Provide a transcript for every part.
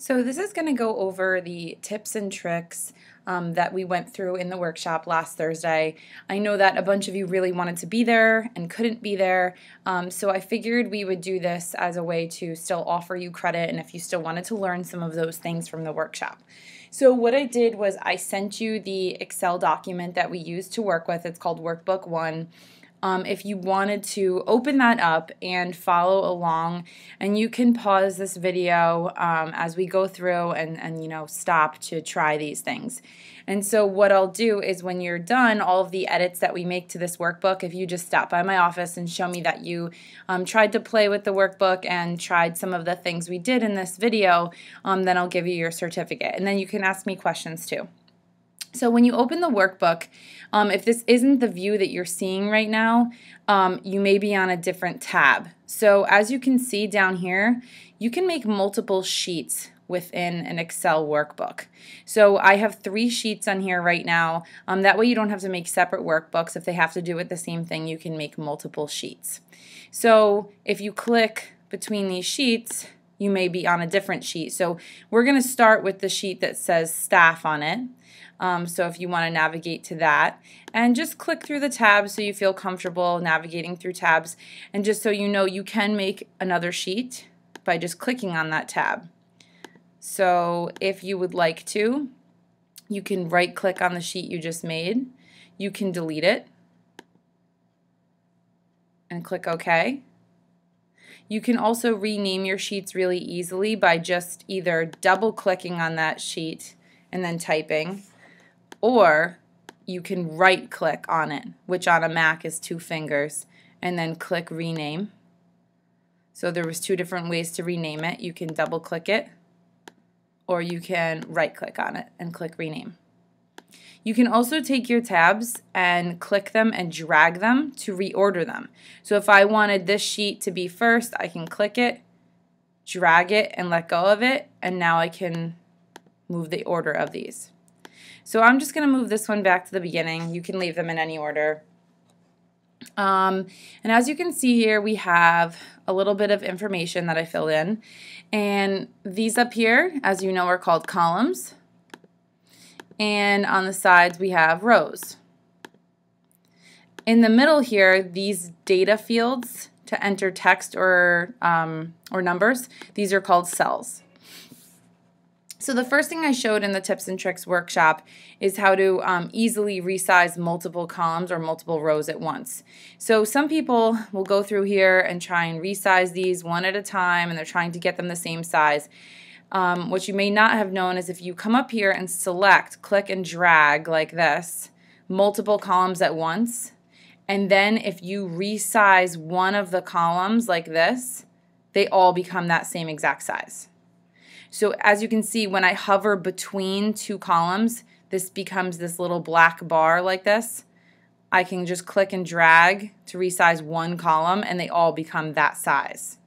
So this is going to go over the tips and tricks um, that we went through in the workshop last Thursday. I know that a bunch of you really wanted to be there and couldn't be there, um, so I figured we would do this as a way to still offer you credit and if you still wanted to learn some of those things from the workshop. So what I did was I sent you the Excel document that we used to work with. It's called Workbook 1 um, if you wanted to open that up and follow along and you can pause this video um, as we go through and, and you know stop to try these things and so what I'll do is when you're done all of the edits that we make to this workbook if you just stop by my office and show me that you um, tried to play with the workbook and tried some of the things we did in this video um, then I'll give you your certificate and then you can ask me questions too. So when you open the workbook, um, if this isn't the view that you're seeing right now, um, you may be on a different tab. So as you can see down here, you can make multiple sheets within an Excel workbook. So I have three sheets on here right now. Um, that way you don't have to make separate workbooks. If they have to do with the same thing, you can make multiple sheets. So if you click between these sheets, you may be on a different sheet. So we're going to start with the sheet that says staff on it. Um, so if you want to navigate to that and just click through the tabs so you feel comfortable navigating through tabs and just so you know you can make another sheet by just clicking on that tab. So if you would like to, you can right click on the sheet you just made. You can delete it and click OK. You can also rename your sheets really easily by just either double clicking on that sheet and then typing or you can right click on it, which on a Mac is two fingers, and then click rename. So there was two different ways to rename it. You can double click it or you can right click on it and click rename. You can also take your tabs and click them and drag them to reorder them. So if I wanted this sheet to be first, I can click it, drag it, and let go of it, and now I can move the order of these. So I'm just going to move this one back to the beginning. You can leave them in any order. Um, and as you can see here, we have a little bit of information that I filled in. And these up here, as you know, are called columns. And on the sides, we have rows. In the middle here, these data fields to enter text or, um, or numbers, these are called cells. So the first thing I showed in the tips and tricks workshop is how to um, easily resize multiple columns or multiple rows at once. So some people will go through here and try and resize these one at a time and they're trying to get them the same size. Um, what you may not have known is if you come up here and select, click and drag like this, multiple columns at once, and then if you resize one of the columns like this, they all become that same exact size. So as you can see, when I hover between two columns, this becomes this little black bar like this. I can just click and drag to resize one column and they all become that size.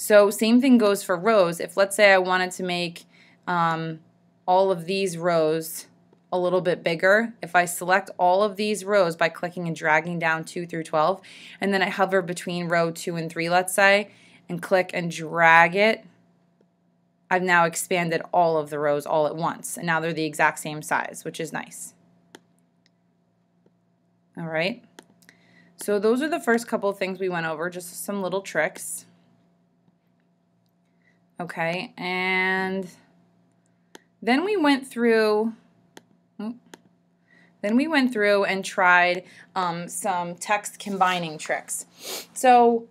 So same thing goes for rows. If let's say I wanted to make um, all of these rows a little bit bigger, if I select all of these rows by clicking and dragging down 2 through 12, and then I hover between row 2 and 3, let's say, and click and drag it, I've now expanded all of the rows all at once. And now they're the exact same size, which is nice. All right. So those are the first couple of things we went over, just some little tricks. Okay, and then we went through, then we went through and tried um, some text combining tricks. So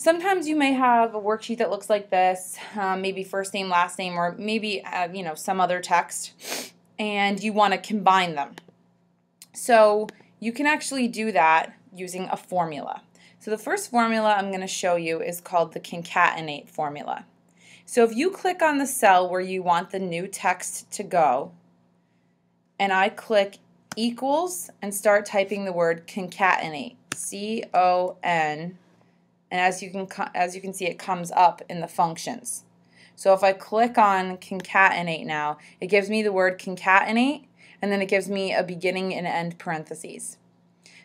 Sometimes you may have a worksheet that looks like this, um, maybe first name, last name, or maybe uh, you know some other text, and you want to combine them. So you can actually do that using a formula. So the first formula I'm going to show you is called the concatenate formula. So if you click on the cell where you want the new text to go, and I click equals and start typing the word concatenate, C-O-N and as you can as you can see it comes up in the functions. So if I click on concatenate now, it gives me the word concatenate and then it gives me a beginning and end parentheses.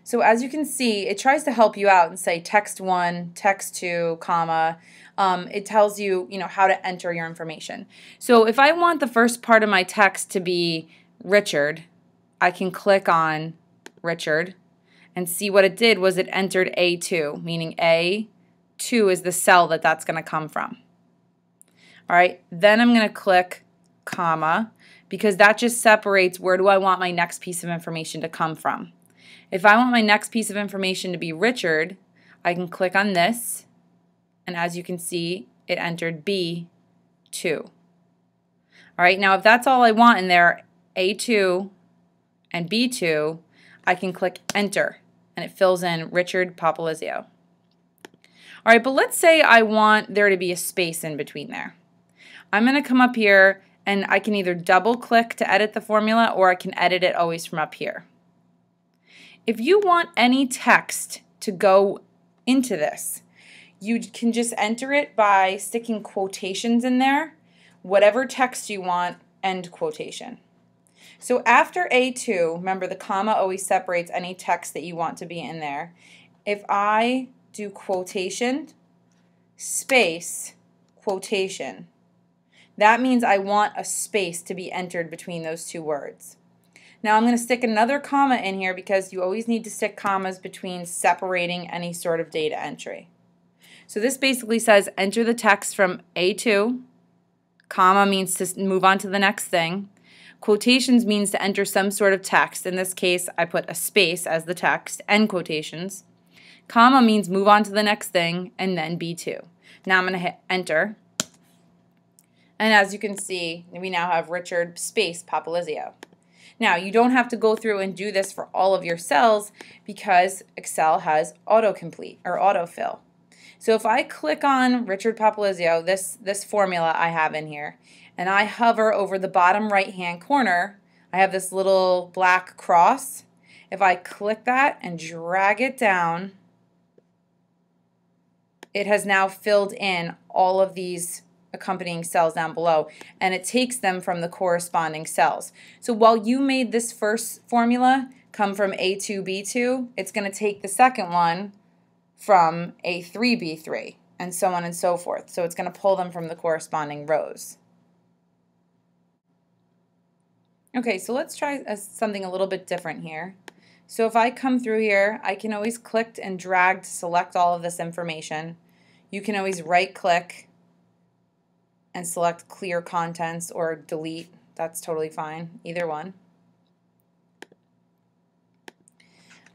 So as you can see, it tries to help you out and say text one, text two, comma. Um, it tells you, you know, how to enter your information. So if I want the first part of my text to be Richard, I can click on Richard and see what it did was it entered A2, meaning A2 is the cell that that's going to come from. All right, then I'm going to click comma because that just separates where do I want my next piece of information to come from. If I want my next piece of information to be Richard, I can click on this, and as you can see, it entered B2. All right, now if that's all I want in there, A2 and B2, I can click enter, and it fills in Richard Popolizio. All right, but let's say I want there to be a space in between there. I'm going to come up here and I can either double click to edit the formula or I can edit it always from up here. If you want any text to go into this, you can just enter it by sticking quotations in there, whatever text you want, end quotation. So after A2, remember the comma always separates any text that you want to be in there. If I do quotation, space, quotation, that means I want a space to be entered between those two words. Now I'm going to stick another comma in here because you always need to stick commas between separating any sort of data entry. So this basically says enter the text from A2, comma means to move on to the next thing, quotations means to enter some sort of text. In this case, I put a space as the text, end quotations. Comma means move on to the next thing, and then B2. Now I'm going to hit enter. And as you can see, we now have Richard space Popolizio. Now, you don't have to go through and do this for all of your cells because Excel has autocomplete or autofill. So if I click on Richard Popolizio, this, this formula I have in here, and I hover over the bottom right hand corner, I have this little black cross. If I click that and drag it down, it has now filled in all of these accompanying cells down below and it takes them from the corresponding cells. So while you made this first formula come from A2, B2, it's going to take the second one from A3, B3 and so on and so forth. So it's going to pull them from the corresponding rows. Okay, so let's try uh, something a little bit different here. So if I come through here, I can always click and drag to select all of this information. You can always right click and select clear contents or delete. That's totally fine, either one.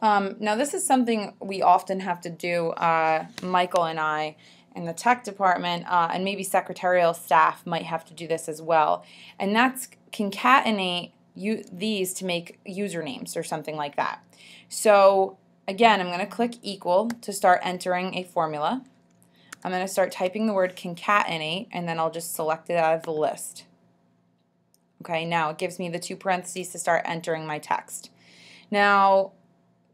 Um, now this is something we often have to do, uh, Michael and I, in the tech department, uh, and maybe secretarial staff might have to do this as well, and that's concatenate you, these to make usernames or something like that. So again, I'm going to click equal to start entering a formula. I'm going to start typing the word concatenate and then I'll just select it out of the list. Okay, now it gives me the two parentheses to start entering my text. Now,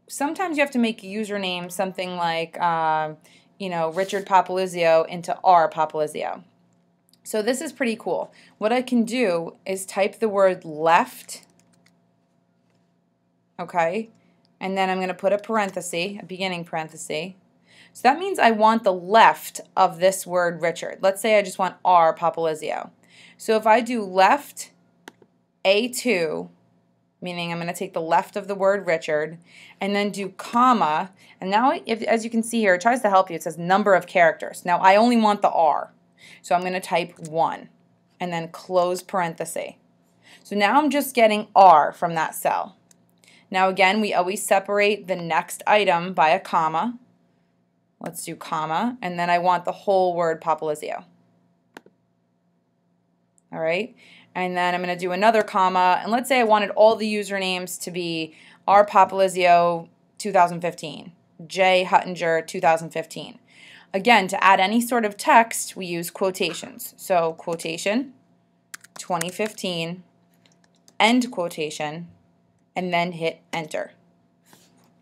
sometimes you have to make a username something like, uh, you know, Richard Popolizio into R Popolizio. So this is pretty cool. What I can do is type the word left, okay, and then I'm going to put a parenthesis, a beginning parenthesis, so that means I want the left of this word Richard. Let's say I just want R Popolizio. So if I do left A2, meaning I'm going to take the left of the word Richard, and then do comma, and now if, as you can see here, it tries to help you. It says number of characters. Now I only want the R, so I'm going to type 1, and then close parenthesis. So now I'm just getting R from that cell. Now again, we always separate the next item by a comma. Let's do comma, and then I want the whole word Popolizio. All right, and then I'm going to do another comma, and let's say I wanted all the usernames to be R Popolizio 2015, J Huttinger 2015. Again, to add any sort of text, we use quotations. So quotation, 2015, end quotation, and then hit enter.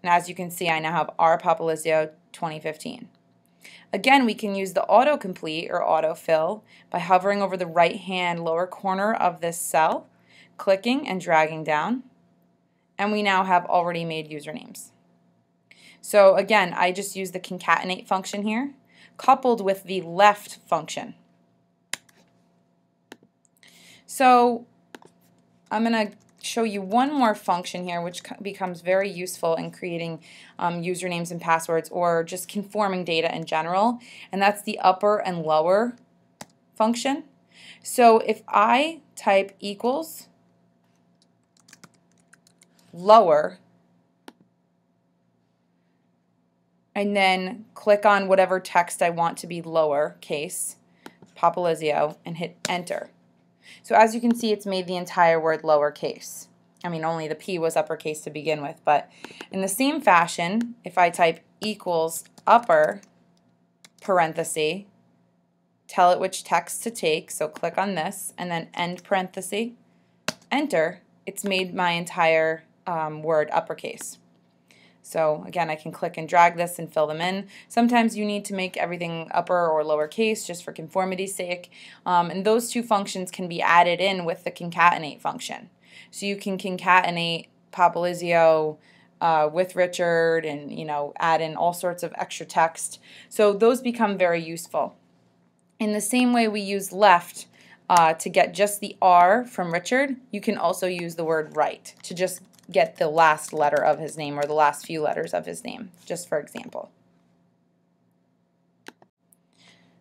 And as you can see, I now have R Popolizio 2015. Again, we can use the autocomplete or autofill by hovering over the right hand lower corner of this cell, clicking and dragging down, and we now have already made usernames. So again, I just use the concatenate function here, coupled with the left function. So I'm going to show you one more function here which becomes very useful in creating um, usernames and passwords or just conforming data in general and that's the upper and lower function. So if I type equals lower and then click on whatever text I want to be lower case, Popolizio, and hit enter. So as you can see, it's made the entire word lowercase. I mean, only the P was uppercase to begin with, but in the same fashion, if I type equals upper parenthesis, tell it which text to take, so click on this, and then end parenthesis, enter, it's made my entire um, word uppercase. So again, I can click and drag this and fill them in. Sometimes you need to make everything upper or lowercase just for conformity's sake. Um, and those two functions can be added in with the concatenate function. So you can concatenate Popolizio uh, with Richard and you know add in all sorts of extra text. So those become very useful. In the same way we use left uh, to get just the R from Richard, you can also use the word right to just get the last letter of his name or the last few letters of his name, just for example.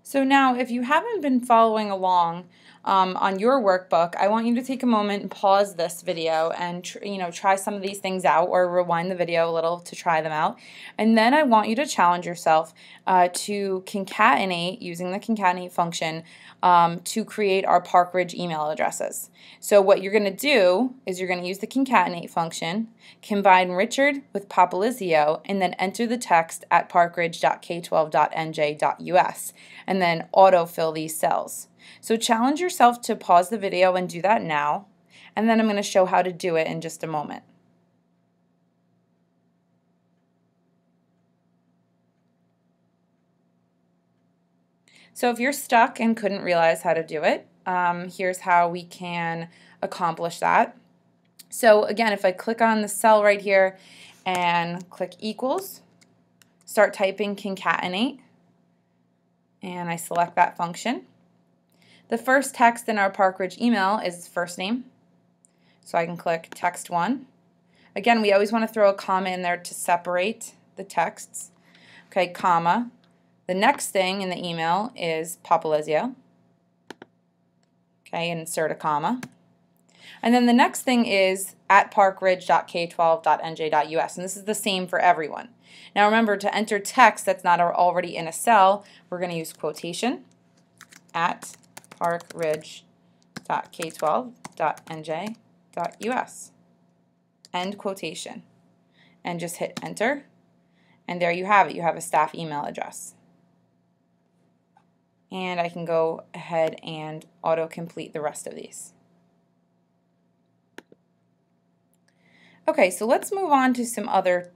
So now, if you haven't been following along um, on your workbook, I want you to take a moment and pause this video and you know try some of these things out or rewind the video a little to try them out. And then I want you to challenge yourself uh, to concatenate using the concatenate function um, to create our Park Ridge email addresses. So what you're going to do is you're going to use the concatenate function, combine Richard with Popolizio, and then enter the text at parkridge.k12.nj.us, and then autofill these cells. So challenge yourself to pause the video and do that now, and then I'm going to show how to do it in just a moment. So if you're stuck and couldn't realize how to do it, um, here's how we can accomplish that. So again, if I click on the cell right here and click equals, start typing concatenate, and I select that function. The first text in our Park Ridge email is first name, so I can click text one. Again, we always want to throw a comma in there to separate the texts. Okay, comma, the next thing in the email is Popolizio. Okay, insert a comma. And then the next thing is at parkridge.k12.nj.us, and this is the same for everyone. Now remember, to enter text that's not already in a cell, we're going to use quotation at parkridge.k12.nj.us. End quotation. And just hit enter. And there you have it. You have a staff email address and I can go ahead and auto-complete the rest of these. Okay, so let's move on to some other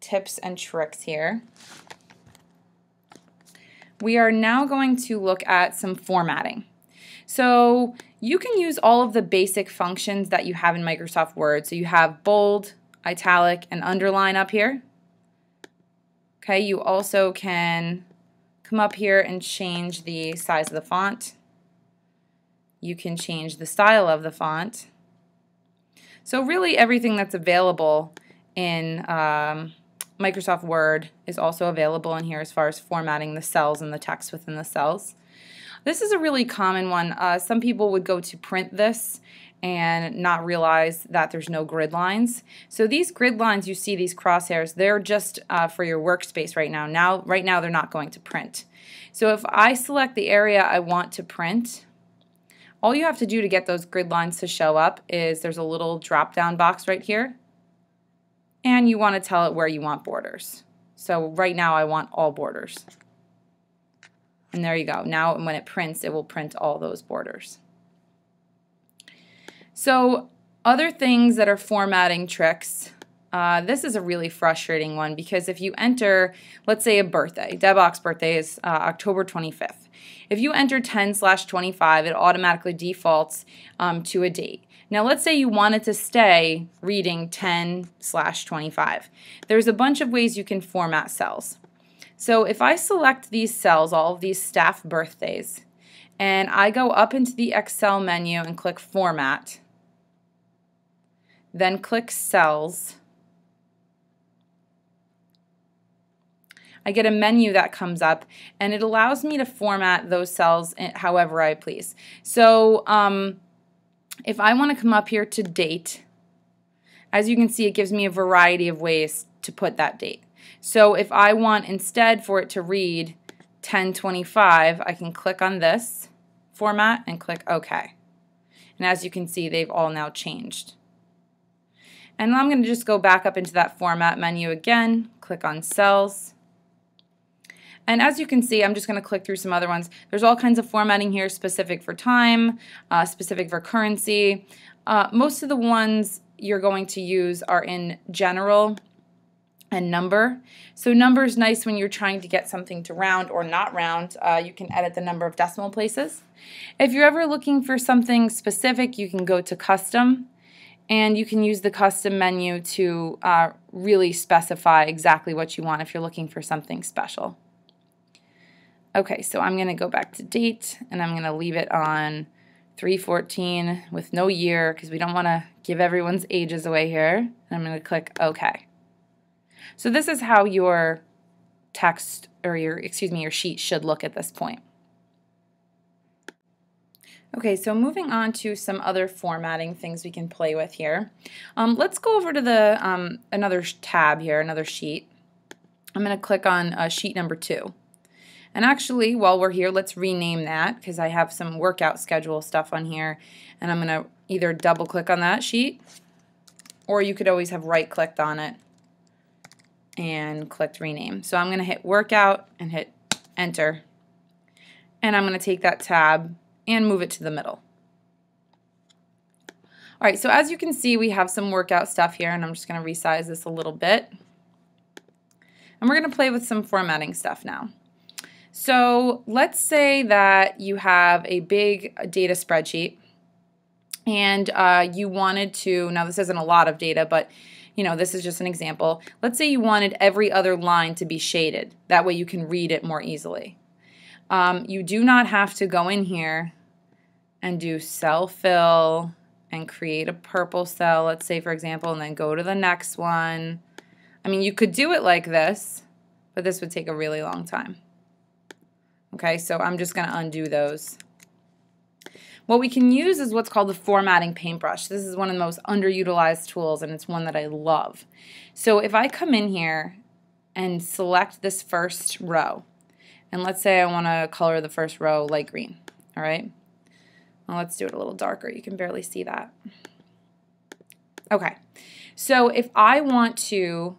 tips and tricks here. We are now going to look at some formatting. So you can use all of the basic functions that you have in Microsoft Word. So you have bold, italic, and underline up here. Okay, you also can come up here and change the size of the font. You can change the style of the font. So really everything that's available in um, Microsoft Word is also available in here as far as formatting the cells and the text within the cells. This is a really common one. Uh, some people would go to print this and not realize that there's no grid lines. So these grid lines, you see these crosshairs, they're just uh, for your workspace right now. Now, right now they're not going to print. So if I select the area I want to print, all you have to do to get those grid lines to show up is there's a little drop down box right here and you want to tell it where you want borders. So right now I want all borders. And there you go. Now when it prints, it will print all those borders. So other things that are formatting tricks, uh, this is a really frustrating one because if you enter, let's say a birthday, Debok's birthday is uh, October 25th. If you enter 10 slash 25, it automatically defaults um, to a date. Now let's say you wanted to stay reading 10 slash 25. There's a bunch of ways you can format cells. So if I select these cells, all of these staff birthdays, and I go up into the Excel menu and click Format, then click Cells, I get a menu that comes up and it allows me to format those cells however I please. So um, if I want to come up here to date, as you can see it gives me a variety of ways to put that date. So if I want instead for it to read 1025, I can click on this format and click OK. And as you can see, they've all now changed. And I'm going to just go back up into that format menu again, click on cells. And as you can see, I'm just going to click through some other ones. There's all kinds of formatting here specific for time, uh, specific for currency. Uh, most of the ones you're going to use are in general and number. So number is nice when you're trying to get something to round or not round. Uh, you can edit the number of decimal places. If you're ever looking for something specific, you can go to custom and you can use the custom menu to uh, really specify exactly what you want if you're looking for something special. Okay, so I'm going to go back to date and I'm going to leave it on 314 with no year because we don't want to give everyone's ages away here. And I'm going to click OK. So this is how your text or your, excuse me, your sheet should look at this point. Okay, so moving on to some other formatting things we can play with here. Um, let's go over to the um, another tab here, another sheet. I'm going to click on uh, sheet number two. And actually, while we're here, let's rename that because I have some workout schedule stuff on here. And I'm going to either double click on that sheet or you could always have right clicked on it and clicked rename. So I'm going to hit workout and hit enter. And I'm going to take that tab and move it to the middle. All right, so as you can see, we have some workout stuff here, and I'm just going to resize this a little bit. And we're going to play with some formatting stuff now. So let's say that you have a big data spreadsheet and uh, you wanted to, now this isn't a lot of data, but you know, this is just an example. Let's say you wanted every other line to be shaded. That way you can read it more easily. Um, you do not have to go in here and do cell fill and create a purple cell, let's say for example, and then go to the next one. I mean, you could do it like this, but this would take a really long time. Okay, so I'm just going to undo those. What we can use is what's called the formatting paintbrush. This is one of the most underutilized tools and it's one that I love. So if I come in here and select this first row, and let's say I want to color the first row light green, all right? Well, let's do it a little darker. You can barely see that. Okay, so if I want to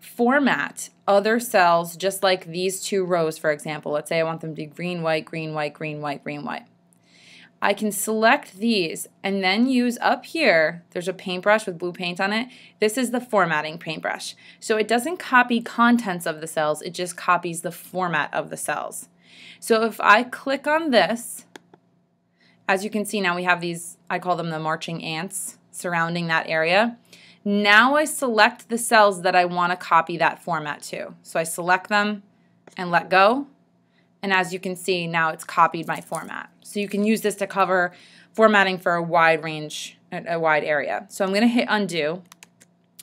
format other cells just like these two rows, for example, let's say I want them to be green, white, green, white, green, white, green, white. I can select these and then use up here, there's a paintbrush with blue paint on it. This is the formatting paintbrush. So it doesn't copy contents of the cells, it just copies the format of the cells. So if I click on this, as you can see now we have these, I call them the marching ants surrounding that area. Now I select the cells that I want to copy that format to. So I select them and let go and as you can see, now it's copied my format. So you can use this to cover formatting for a wide range, a wide area. So I'm going to hit undo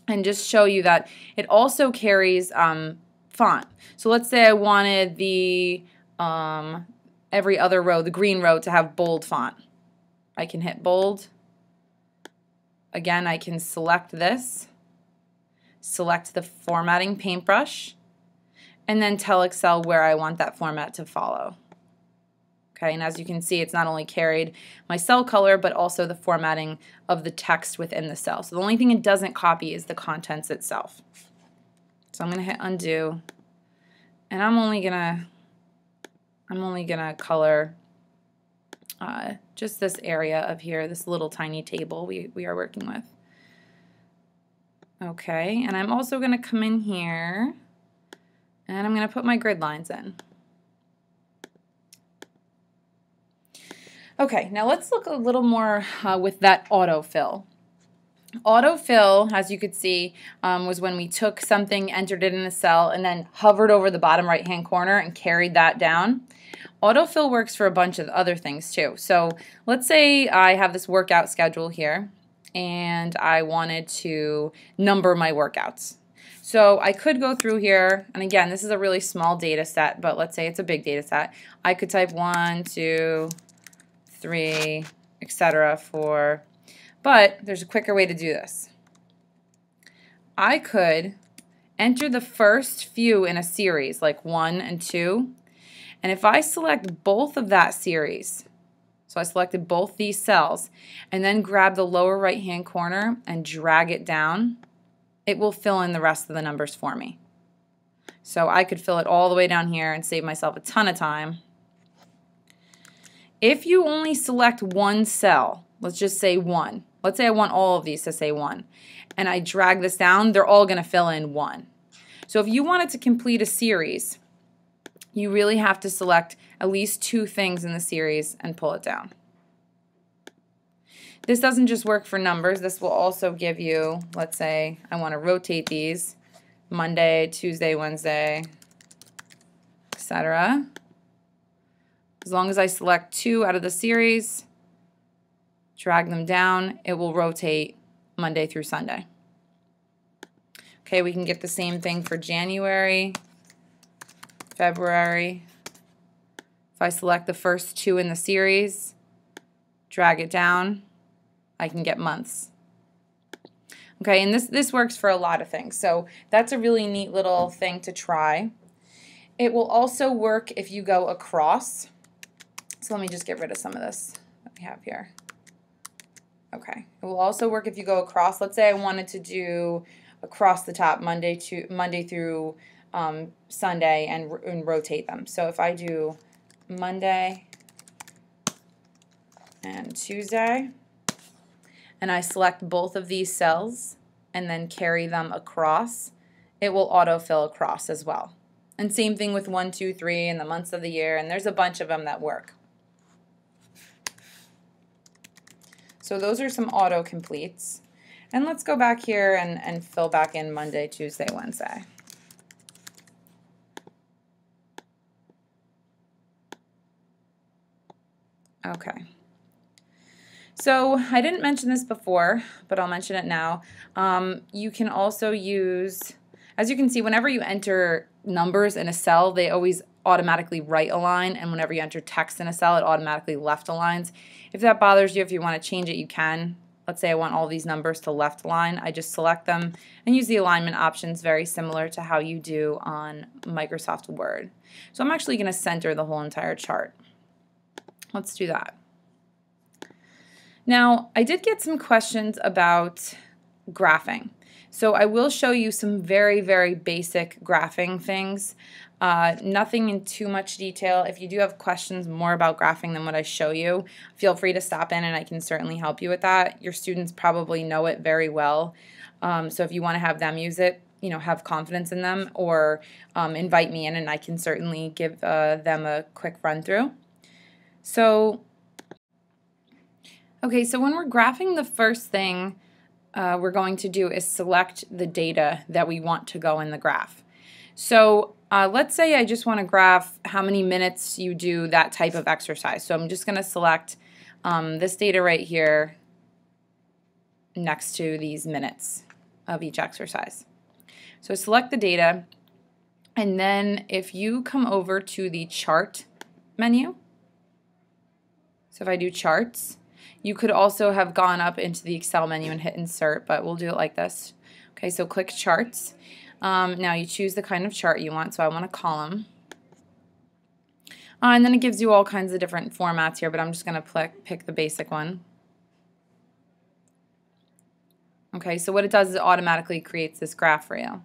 and just show you that it also carries um, font. So let's say I wanted the um, every other row, the green row, to have bold font. I can hit bold. Again, I can select this, select the formatting paintbrush, and then tell Excel where I want that format to follow. Okay, and as you can see, it's not only carried my cell color, but also the formatting of the text within the cell. So the only thing it doesn't copy is the contents itself. So I'm gonna hit undo, and I'm only gonna, I'm only gonna color uh, just this area of here, this little tiny table we, we are working with. Okay, and I'm also gonna come in here and I'm going to put my grid lines in. Okay, now let's look a little more uh, with that autofill. Autofill, as you could see, um, was when we took something, entered it in a cell, and then hovered over the bottom right hand corner and carried that down. Autofill works for a bunch of other things too. So let's say I have this workout schedule here and I wanted to number my workouts. So I could go through here, and again, this is a really small data set, but let's say it's a big data set. I could type one, two, three, etc. for, but there's a quicker way to do this. I could enter the first few in a series, like one and two, and if I select both of that series, so I selected both these cells, and then grab the lower right hand corner and drag it down, it will fill in the rest of the numbers for me. So I could fill it all the way down here and save myself a ton of time. If you only select one cell, let's just say one. Let's say I want all of these to say one. And I drag this down, they're all going to fill in one. So if you wanted to complete a series, you really have to select at least two things in the series and pull it down. This doesn't just work for numbers. This will also give you, let's say I want to rotate these, Monday, Tuesday, Wednesday, etc. As long as I select two out of the series, drag them down, it will rotate Monday through Sunday. Okay, we can get the same thing for January, February. If I select the first two in the series, drag it down, I can get months. Okay, and this, this works for a lot of things. So that's a really neat little thing to try. It will also work if you go across. So let me just get rid of some of this that we have here. Okay, it will also work if you go across. Let's say I wanted to do across the top Monday to Monday through um, Sunday and, and rotate them. So if I do Monday and Tuesday, and I select both of these cells and then carry them across, it will autofill across as well. And same thing with 1, 2, 3 and the months of the year, and there's a bunch of them that work. So those are some auto completes. And let's go back here and, and fill back in Monday, Tuesday, Wednesday. Okay. So I didn't mention this before, but I'll mention it now. Um, you can also use, as you can see, whenever you enter numbers in a cell, they always automatically right align, and whenever you enter text in a cell, it automatically left aligns. If that bothers you, if you want to change it, you can. Let's say I want all these numbers to left align. I just select them and use the alignment options very similar to how you do on Microsoft Word. So I'm actually going to center the whole entire chart. Let's do that. Now, I did get some questions about graphing. So I will show you some very, very basic graphing things. Uh, nothing in too much detail. If you do have questions more about graphing than what I show you, feel free to stop in and I can certainly help you with that. Your students probably know it very well. Um, so if you want to have them use it, you know, have confidence in them or um, invite me in and I can certainly give uh, them a quick run through. So Okay, so when we're graphing, the first thing uh, we're going to do is select the data that we want to go in the graph. So uh, let's say I just want to graph how many minutes you do that type of exercise. So I'm just going to select um, this data right here next to these minutes of each exercise. So select the data, and then if you come over to the chart menu, so if I do charts, you could also have gone up into the Excel menu and hit insert, but we'll do it like this. Okay, so click charts. Um, now you choose the kind of chart you want, so I want a column. Uh, and then it gives you all kinds of different formats here, but I'm just going to pick the basic one. Okay, so what it does is it automatically creates this graph for you.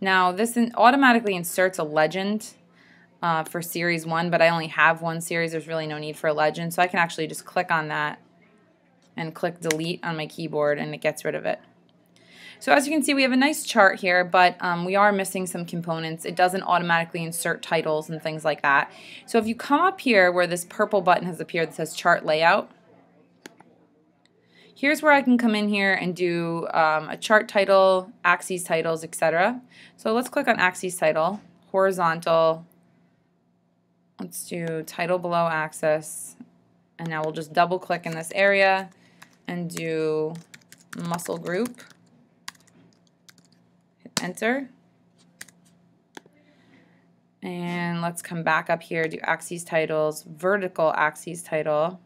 Now this in automatically inserts a legend uh, for series 1, but I only have one series. There's really no need for a legend, so I can actually just click on that and click delete on my keyboard and it gets rid of it. So as you can see, we have a nice chart here, but um, we are missing some components. It doesn't automatically insert titles and things like that. So if you come up here where this purple button has appeared that says Chart Layout, here's where I can come in here and do um, a chart title, axes titles, etc. So let's click on axes title, horizontal, let's do title below axis, and now we'll just double click in this area and do muscle group Hit enter. And let's come back up here, do axes titles, vertical axes title.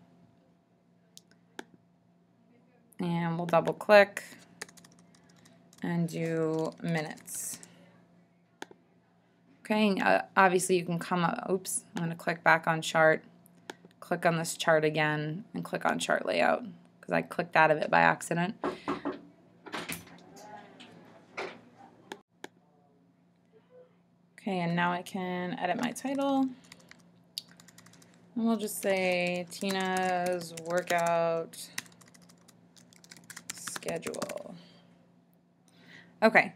And we'll double click and do minutes. Okay, uh, obviously you can come up, oops, I'm to click back on chart, click on this chart again, and click on chart layout because I clicked out of it by accident. Okay, and now I can edit my title. And we'll just say Tina's workout schedule. Okay.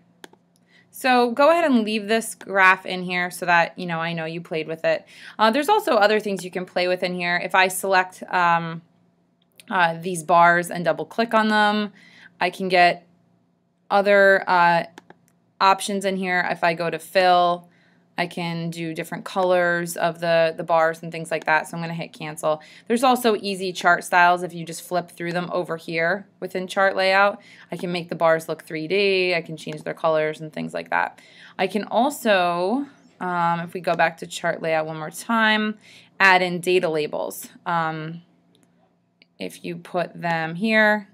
So go ahead and leave this graph in here so that, you know, I know you played with it. Uh, there's also other things you can play with in here. If I select um, uh, these bars and double click on them, I can get other uh, options in here. If I go to fill, I can do different colors of the, the bars and things like that. So I'm going to hit cancel. There's also easy chart styles if you just flip through them over here within chart layout. I can make the bars look 3D. I can change their colors and things like that. I can also, um, if we go back to chart layout one more time, add in data labels. Um, if you put them here,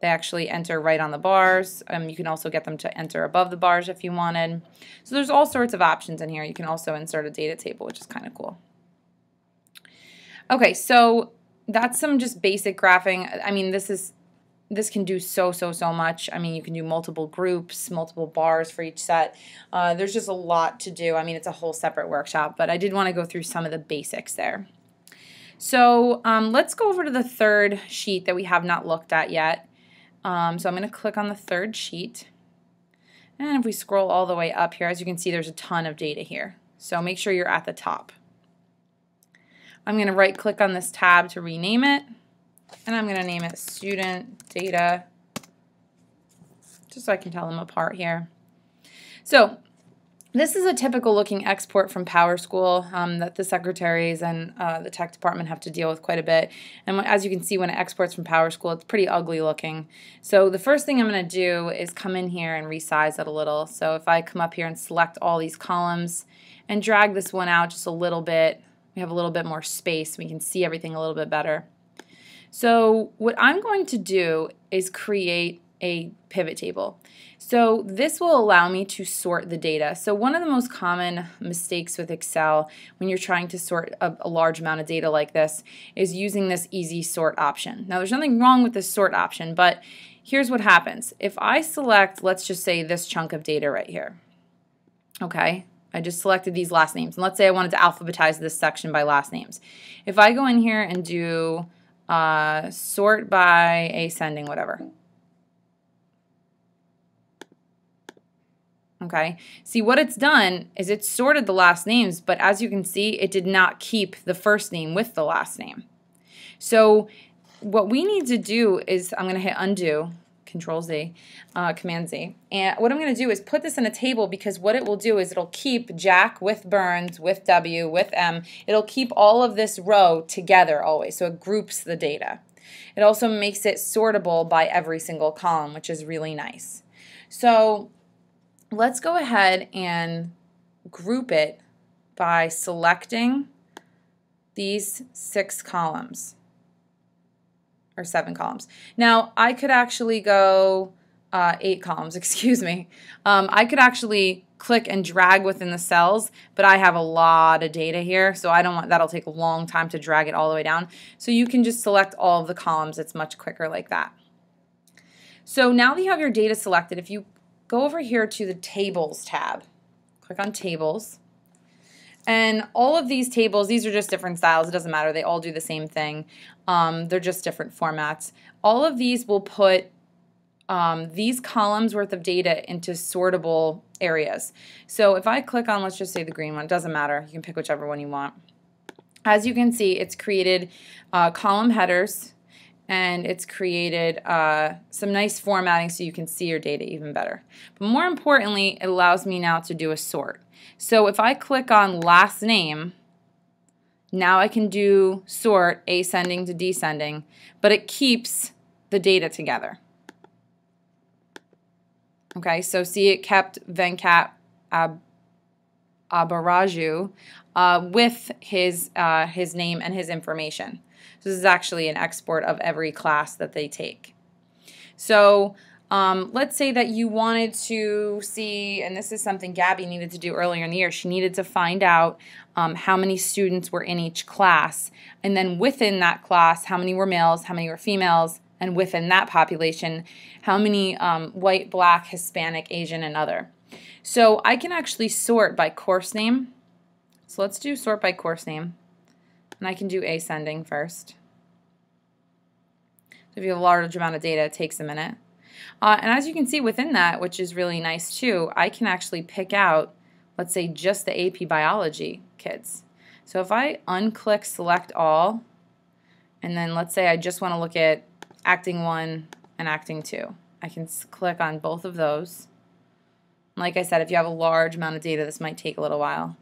they actually enter right on the bars. Um, you can also get them to enter above the bars if you wanted. So there's all sorts of options in here. You can also insert a data table, which is kind of cool. Okay, so that's some just basic graphing. I mean, this is this can do so, so, so much. I mean, you can do multiple groups, multiple bars for each set. Uh, there's just a lot to do. I mean, it's a whole separate workshop, but I did want to go through some of the basics there. So um, let's go over to the third sheet that we have not looked at yet. Um, so I'm going to click on the third sheet. And if we scroll all the way up here, as you can see, there's a ton of data here. So make sure you're at the top. I'm going to right click on this tab to rename it. And I'm going to name it student data just so I can tell them apart here. So this is a typical looking export from PowerSchool um, that the secretaries and uh, the tech department have to deal with quite a bit. And as you can see, when it exports from PowerSchool, it's pretty ugly looking. So the first thing I'm going to do is come in here and resize it a little. So if I come up here and select all these columns and drag this one out just a little bit, we have a little bit more space. We can see everything a little bit better. So what I'm going to do is create a pivot table. So this will allow me to sort the data. So one of the most common mistakes with Excel when you're trying to sort a, a, large amount of data like this is using this easy sort option. Now there's nothing wrong with this sort option, but here's what happens. If I select, let's just say this chunk of data right here, okay, I just selected these last names. And let's say I wanted to alphabetize this section by last names. If I go in here and do uh, sort by ascending, whatever, Okay, see what it's done is it's sorted the last names, but as you can see, it did not keep the first name with the last name. So what we need to do is, I'm going to hit undo, Control Z, uh, Command Z, and what I'm going to do is put this in a table because what it will do is it'll keep Jack with Burns, with W, with M. It'll keep all of this row together always, so it groups the data. It also makes it sortable by every single column, which is really nice. So let's go ahead and group it by selecting these six columns or seven columns. Now, I could actually go uh, eight columns, excuse me. Um, I could actually click and drag within the cells, but I have a lot of data here, so I don't want that'll take a long time to drag it all the way down. So you can just select all of the columns. It's much quicker like that. So now that you have your data selected, if you go over here to the Tables tab. Click on Tables. And all of these tables, these are just different styles. It doesn't matter. They all do the same thing. Um, they're just different formats. All of these will put um, these columns worth of data into sortable areas. So if I click on, let's just say the green one, it doesn't matter. You can pick whichever one you want. As you can see, it's created uh, column headers and it's created uh, some nice formatting so you can see your data even better. But more importantly, it allows me now to do a sort. So if I click on last name, now I can do sort ascending to descending, but it keeps the data together. Okay, so see it kept Venkat Ab Abaraju uh, with his, uh, his name and his information. So this is actually an export of every class that they take. So um, let's say that you wanted to see, and this is something Gabby needed to do earlier in the year, she needed to find out um, how many students were in each class, and then within that class, how many were males, how many were females, and within that population, how many um, white, black, Hispanic, Asian, and other. So I can actually sort by course name. So let's do sort by course name. And I can do ascending first. So if you have a large amount of data, it takes a minute. Uh, and as you can see within that, which is really nice too, I can actually pick out, let's say, just the AP Biology kids. So if I unclick Select All, and then let's say I just want to look at Acting 1 and Acting 2. I can click on both of those. Like I said, if you have a large amount of data, this might take a little while.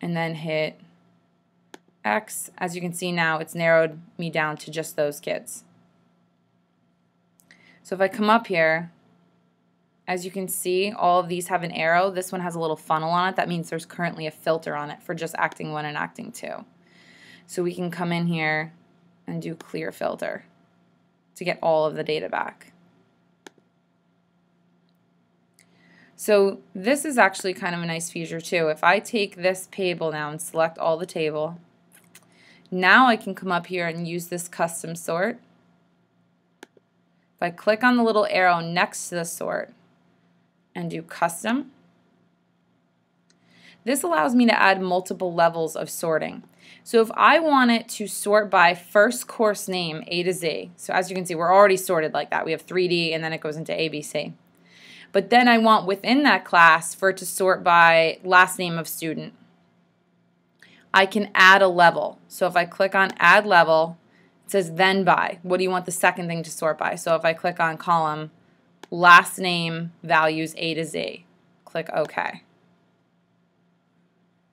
And then hit X. As you can see now, it's narrowed me down to just those kids. So if I come up here, as you can see, all of these have an arrow. This one has a little funnel on it. That means there's currently a filter on it for just acting 1 and acting 2. So we can come in here and do clear filter to get all of the data back. So this is actually kind of a nice feature too. If I take this table now and select all the table, now I can come up here and use this custom sort. If I click on the little arrow next to the sort and do custom, this allows me to add multiple levels of sorting. So if I want it to sort by first course name, A to Z, so as you can see, we're already sorted like that. We have 3D and then it goes into ABC. But then I want within that class for it to sort by last name of student. I can add a level. So if I click on add level, it says then by. What do you want the second thing to sort by? So if I click on column, last name values A to Z, click OK.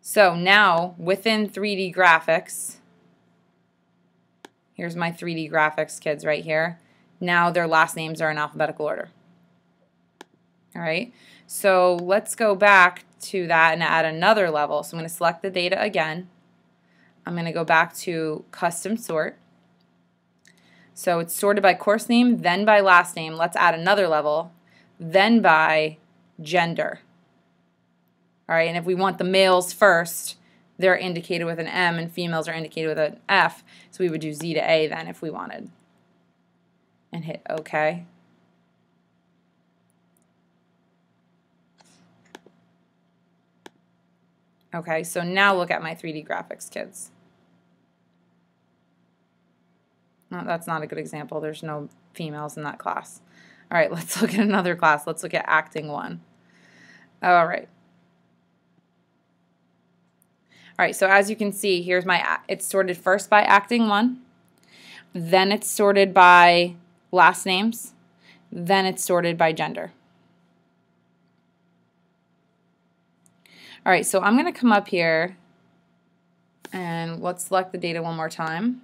So now within 3D graphics, here's my 3D graphics kids right here. Now their last names are in alphabetical order. All right, so let's go back to that and add another level. So I'm going to select the data again. I'm going to go back to custom sort. So it's sorted by course name, then by last name. Let's add another level, then by gender. All right, and if we want the males first, they're indicated with an M and females are indicated with an F. So we would do Z to A then if we wanted. And hit OK. Okay, so now look at my 3D graphics kids. No, that's not a good example. There's no females in that class. All right, let's look at another class. Let's look at acting one. All right. All right, so as you can see, here's my, it's sorted first by acting one, then it's sorted by last names, then it's sorted by gender. All right, so I'm going to come up here and let's select the data one more time.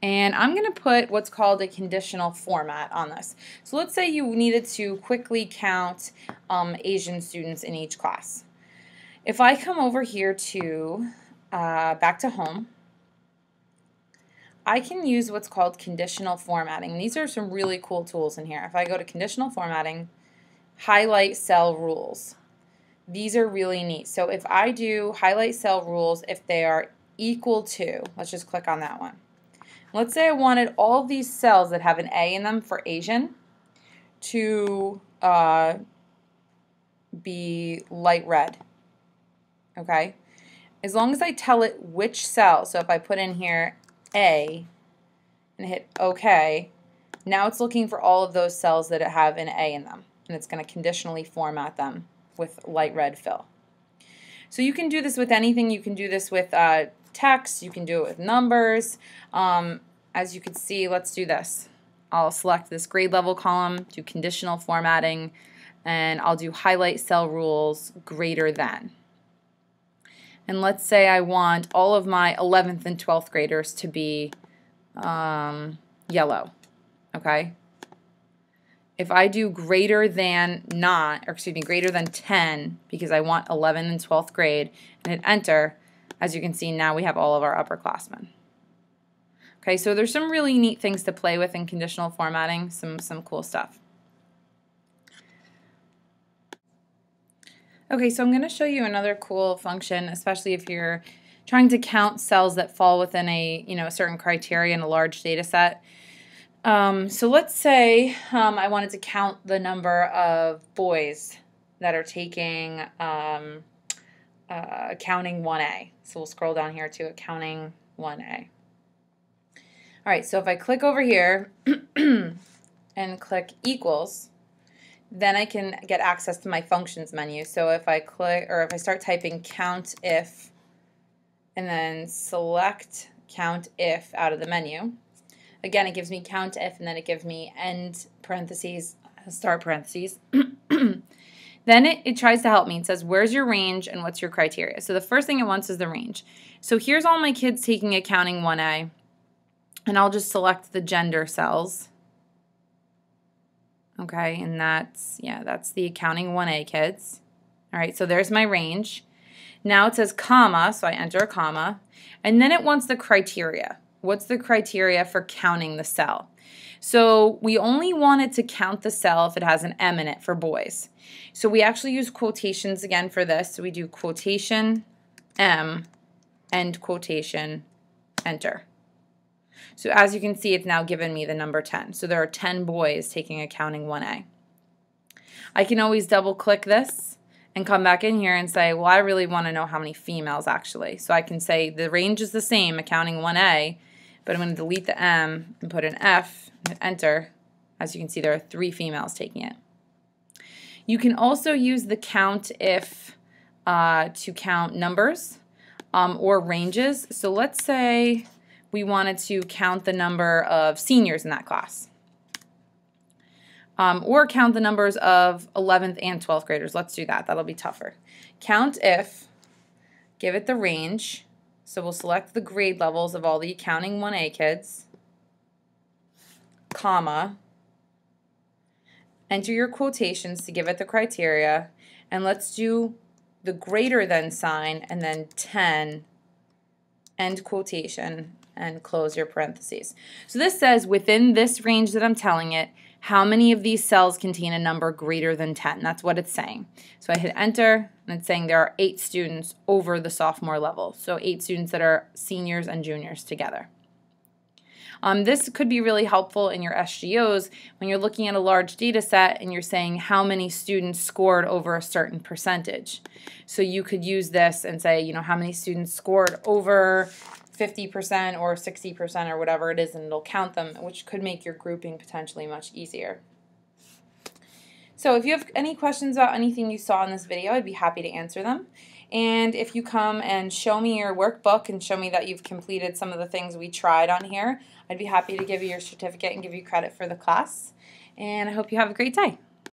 And I'm going to put what's called a conditional format on this. So let's say you needed to quickly count um, Asian students in each class. If I come over here to uh, back to home, I can use what's called conditional formatting. These are some really cool tools in here. If I go to conditional formatting, highlight cell rules. These are really neat. So if I do highlight cell rules, if they are equal to, let's just click on that one. Let's say I wanted all these cells that have an A in them for Asian to uh, be light red. Okay? As long as I tell it which cell, so if I put in here A, and hit OK, now it's looking for all of those cells that have an A in them, and it's going to conditionally format them with light red fill. So you can do this with anything. You can do this with uh, text. You can do it with numbers. Um, as you can see, let's do this. I'll select this grade level column, do conditional formatting, and I'll do highlight cell rules greater than. And let's say I want all of my 11th and 12th graders to be um, yellow, okay? If I do greater than not, or excuse me, greater than 10, because I want 11th and 12th grade, and hit enter, as you can see, now we have all of our upperclassmen. Okay, so there's some really neat things to play with in conditional formatting, some, some cool stuff. Okay, so I'm going to show you another cool function, especially if you're trying to count cells that fall within a you know a certain criteria in a large data set. Um, so let's say um, I wanted to count the number of boys that are taking um, uh, accounting 1A. So we'll scroll down here to accounting 1A. All right, so if I click over here and click equals, then I can get access to my functions menu. So if I click or if I start typing count if and then select count if out of the menu, again it gives me count if and then it gives me end parentheses, start parentheses. then it, it tries to help me. It says, where's your range and what's your criteria? So the first thing it wants is the range. So here's all my kids taking accounting 1A, and I'll just select the gender cells. Okay, and that's, yeah, that's the accounting 1A kids. All right, so there's my range. Now it says comma, so I enter a comma, and then it wants the criteria. What's the criteria for counting the cell? So we only wanted to count the cell if it has an M in it for boys. So we actually use quotations again for this. So we do quotation M, end quotation, enter. So as you can see, it's now given me the number 10. So there are 10 boys taking accounting 1A. I can always double click this and come back in here and say, well, I really want to know how many females actually. So I can say the range is the same, accounting 1A, but I'm going to delete the M and put an F and enter. As you can see, there are three females taking it. You can also use the count if uh, to count numbers um, or ranges. So let's say we wanted to count the number of seniors in that class. Um, or count the numbers of 11th and 12th graders. Let's do that. That'll be tougher. Count if, give it the range. So we'll select the grade levels of all the accounting 1A kids, comma, enter your quotations to give it the criteria, and let's do the greater than sign and then 10 end quotation and close your parentheses. So this says within this range that I'm telling it, how many of these cells contain a number greater than 10. That's what it's saying. So I hit enter, and it's saying there are eight students over the sophomore level. So eight students that are seniors and juniors together. Um, this could be really helpful in your SGOs when you're looking at a large data set and you're saying how many students scored over a certain percentage. So you could use this and say, you know, how many students scored over 50% or 60% or whatever it is, and it'll count them, which could make your grouping potentially much easier. So if you have any questions about anything you saw in this video, I'd be happy to answer them. And if you come and show me your workbook and show me that you've completed some of the things we tried on here, I'd be happy to give you your certificate and give you credit for the class. And I hope you have a great day.